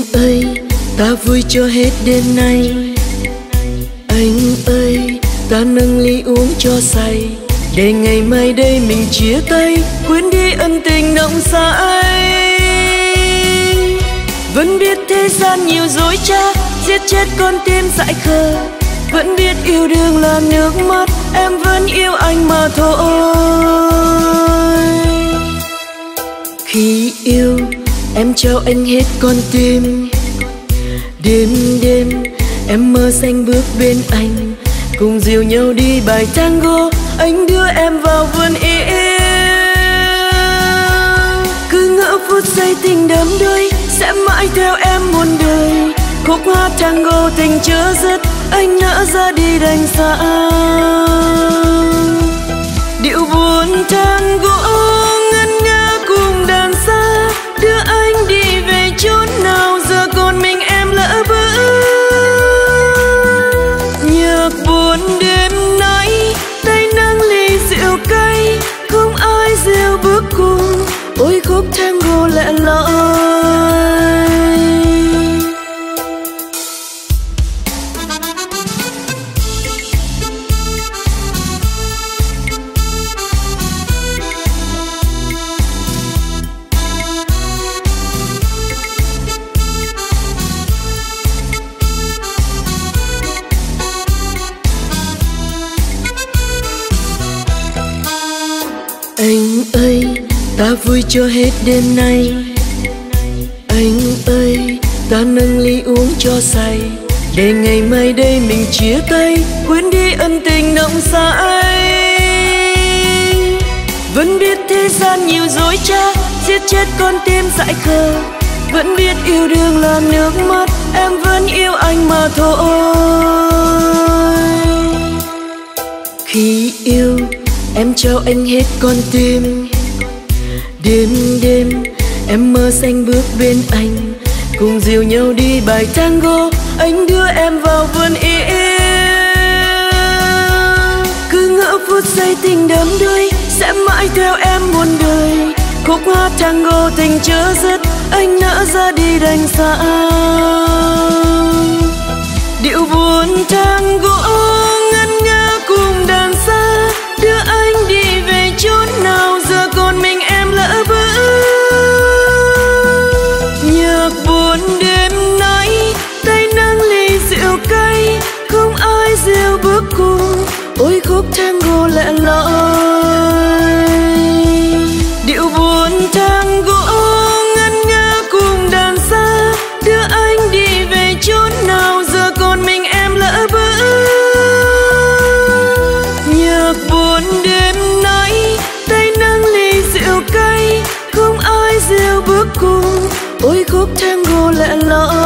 anh ơi, ta vui cho hết đêm nay. Anh ơi, ta nâng ly uống cho say. Để ngày mai đây mình chia tay, quên đi ân tình nồng say vẫn biết thế gian nhiều dối trá, giết chết con tim dại khờ. Vẫn biết yêu đương là nước mắt, em vẫn yêu anh mà thôi. Khi yêu em trao anh hết con tim. Đêm đêm, em mơ xanh bước bên anh. Cùng dìu nhau đi bài tango, anh đưa em vào vườn yêu cứ ngỡ phút giây tình đắm đuối, sẽ mãi theo em muôn đời. Khúc hát tango tình chưa dứt, anh nỡ ra đi đành xa. Khúc tango lẻ loi anh ơi ta vui cho hết đêm nay. Anh ơi, ta nâng ly uống cho say. Để ngày mai đây mình chia tay, quên đi ân tình nồng say vẫn biết thế gian nhiều dối trá, giết chết con tim dại khờ. Vẫn biết yêu đương là nước mắt, em vẫn yêu anh mà thôi. Khi yêu, em trao anh hết con tim đêm đêm, em mơ xanh bước bên anh. Cùng dìu nhau đi bài tango, anh đưa em vào vườn yêu cứ ngỡ phút giây tình đắm đuối, sẽ mãi theo em muôn đời. Khúc hát tango tình chưa dứt, anh nỡ ra đi đành xa. Điệu buồn tango khúc tango lẻ loi điệu buồn tango ngân nga cùng đàn xa. Đưa anh đi về chốn nào, giờ còn mình em lỡ bước nhạc buồn đêm nay, tay nâng ly rượu cay. Không ai rượu bước cùng, ôi khúc tango lẻ loi